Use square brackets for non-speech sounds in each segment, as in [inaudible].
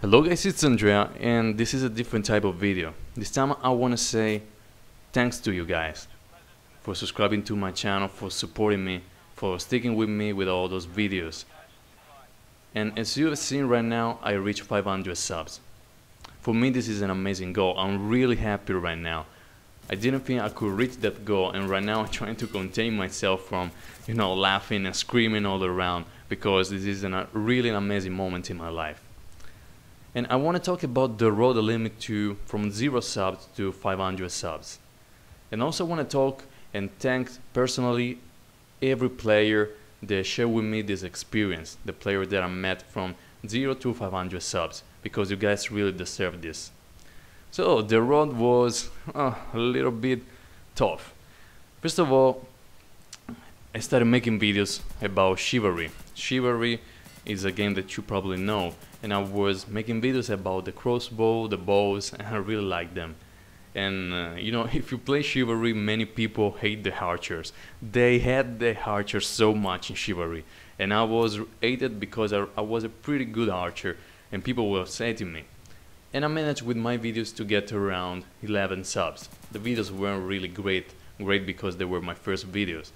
Hello guys, it's Andrea and this is a different type of video. This time I want to say thanks to you guys for subscribing to my channel, for supporting me, for sticking with me with all those videos. And as you have seen right now, I reached 500 subs. For me this is an amazing goal, I'm really happy right now. I didn't think I could reach that goal and right now I'm [laughs] trying to contain myself from, you know, laughing and screaming all around because this is a really amazing moment in my life. And I want to talk about the road limit to from 0 subs to 500 subs. And also want to talk and thank personally every player that shared with me this experience, the player that I met from 0 to 500 subs, because you guys really deserve this. So the road was uh, a little bit tough. First of all, I started making videos about Chivalry. Chivalry is a game that you probably know and I was making videos about the crossbow, the bows, and I really like them. And uh, you know, [laughs] if you play Chivalry, many people hate the archers. They hate the archers so much in Chivalry, and I was hated because I, I was a pretty good archer, and people were to me. And I managed with my videos to get around 11 subs. The videos weren't really great, great because they were my first videos.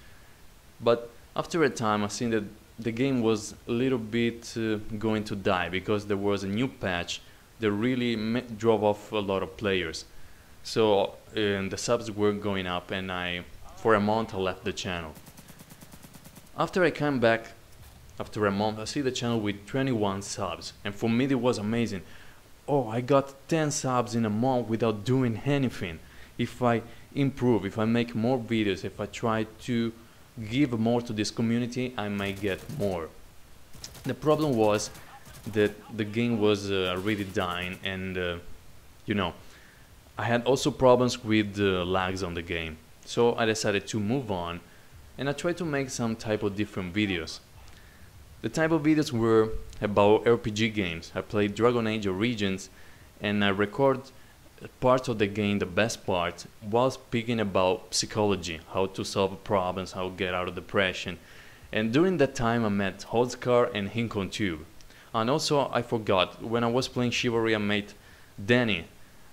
But after a time, I seen that the game was a little bit uh, going to die because there was a new patch that really drove off a lot of players. So the subs were going up and I, for a month I left the channel. After I came back, after a month, I see the channel with 21 subs and for me it was amazing. Oh, I got 10 subs in a month without doing anything. If I improve, if I make more videos, if I try to give more to this community, I might get more. The problem was that the game was uh, really dying and uh, you know I had also problems with the lags on the game so I decided to move on and I tried to make some type of different videos. The type of videos were about RPG games. I played Dragon Age Origins and I record part of the game, the best part, was speaking about psychology, how to solve problems, how to get out of depression. And during that time I met Holzkar and HinkonTube. And also I forgot, when I was playing Chivalry I met Danny.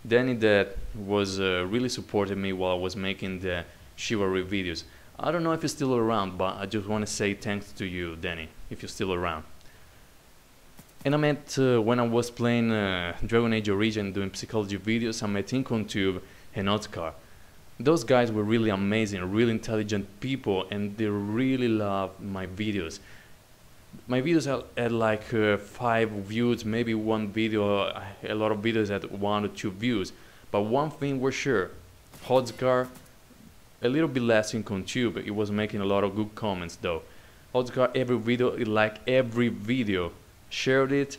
Danny that was uh, really supporting me while I was making the Chivalry videos. I don't know if he's still around, but I just want to say thanks to you, Danny, if you're still around. And I met, uh, when I was playing uh, Dragon Age Origin doing psychology videos, I met HinkonTube and Oscar. Those guys were really amazing, really intelligent people, and they really loved my videos. My videos had like uh, five views, maybe one video, a lot of videos had one or two views. But one thing was sure, Hodscar, a little bit less HinkonTube, it was making a lot of good comments though. Hodscar, every video, like every video, shared it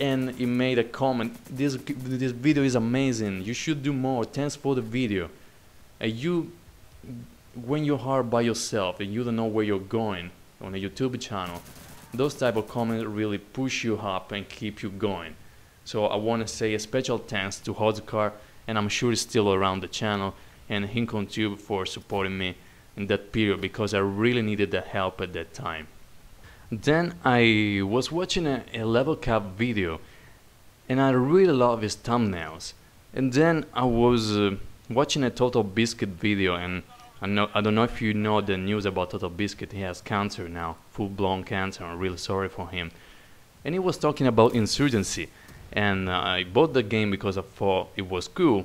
and he made a comment this this video is amazing. You should do more. Thanks for the video. And you when you are by yourself and you don't know where you're going on a youtube channel those type of comments really push you up and keep you going. So i want to say a special thanks to Hodscar and i'm sure he's still around the channel and HinkonTube for supporting me in that period because i really needed the help at that time then I was watching a, a level cap video and I really love his thumbnails. And then I was uh, watching a TotalBiscuit video and I, know, I don't know if you know the news about TotalBiscuit. He has cancer now, full-blown cancer. I'm really sorry for him. And he was talking about insurgency. And uh, I bought the game because I thought it was cool.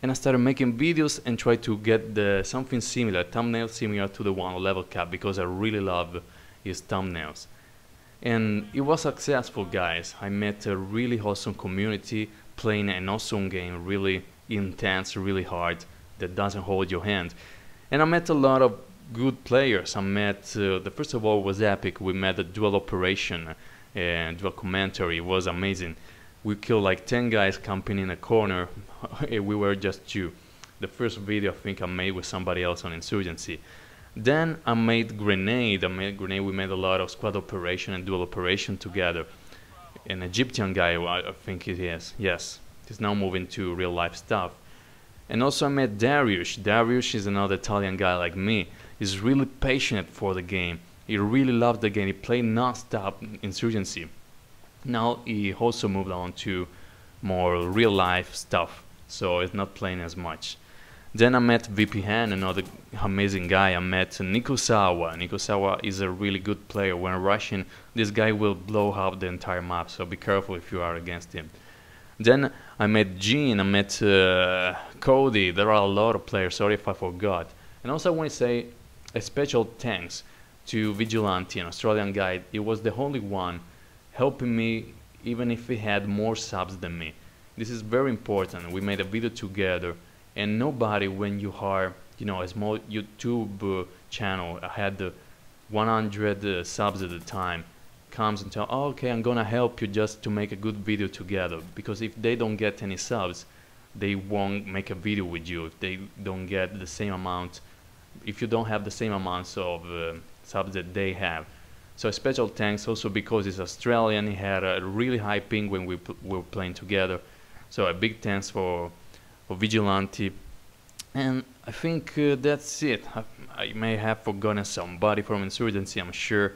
And I started making videos and tried to get the something similar, thumbnail similar to the one level cap because I really love his thumbnails. And it was successful, guys. I met a really awesome community playing an awesome game, really intense, really hard, that doesn't hold your hand. And I met a lot of good players. I met, uh, the first of all was epic. We met a dual operation and dual commentary. It was amazing. We killed like 10 guys camping in a corner. [laughs] we were just two. The first video I think I made with somebody else on Insurgency. Then I made Grenade. I made Grenade. We made a lot of squad operation and dual operation together. An Egyptian guy, I think he is. Yes, he's now moving to real life stuff. And also I met Darius. Darius is another Italian guy like me. He's really passionate for the game. He really loved the game. He played non-stop Insurgency. Now he also moved on to more real life stuff, so he's not playing as much. Then I met VPN, another amazing guy. I met Nikosawa. Nikosawa is a really good player. When rushing, this guy will blow up the entire map, so be careful if you are against him. Then I met Gene, I met uh, Cody. There are a lot of players. Sorry if I forgot. And also I want to say a special thanks to Vigilante, an Australian guy. He was the only one helping me, even if he had more subs than me. This is very important. We made a video together, and nobody, when you are, you know, a small YouTube channel, I had the 100 uh, subs at the time comes and tell, oh, okay, I'm gonna help you just to make a good video together. Because if they don't get any subs, they won't make a video with you. If they don't get the same amount, if you don't have the same amounts of uh, subs that they have. So a special thanks also because he's Australian. He had a really high ping when we, we were playing together. So a big thanks for for Vigilante. And I think uh, that's it. I, I may have forgotten somebody from Insurgency, I'm sure.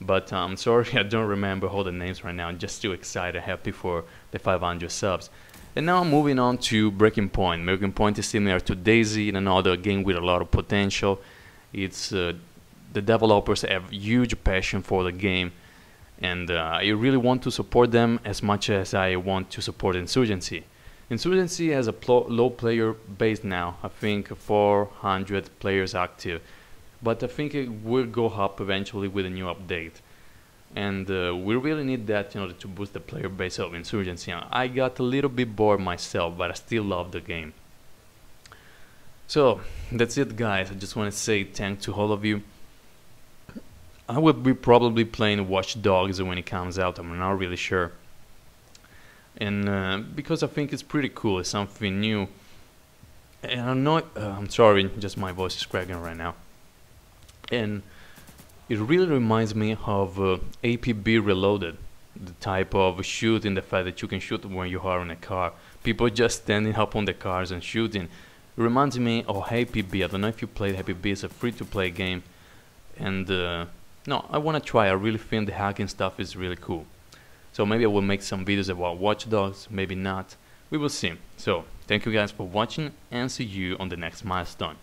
But I'm um, sorry, [laughs] I don't remember all the names right now. I'm just too excited, happy for the 500 subs. And now moving on to Breaking Point. Breaking Point is similar to DayZ, another game with a lot of potential. It's uh, the developers have huge passion for the game, and uh, I really want to support them as much as I want to support Insurgency. Insurgency has a low player base now. I think 400 players active but I think it will go up eventually with a new update. And uh, we really need that in order to boost the player base of Insurgency. I got a little bit bored myself, but I still love the game. So, that's it guys, I just want to say thanks to all of you. I will be probably playing Watch Dogs when it comes out, I'm not really sure. And uh, because I think it's pretty cool, it's something new. And I'm not, uh, I'm sorry, just my voice is cracking right now and it really reminds me of uh, APB Reloaded, the type of shooting, the fact that you can shoot when you are in a car. People just standing up on the cars and shooting. It reminds me of APB. I don't know if you played APB. It's a free-to-play game, and uh, no, I want to try. I really think the hacking stuff is really cool. So maybe I will make some videos about Watch Dogs. Maybe not. We will see. So thank you guys for watching, and see you on the next milestone.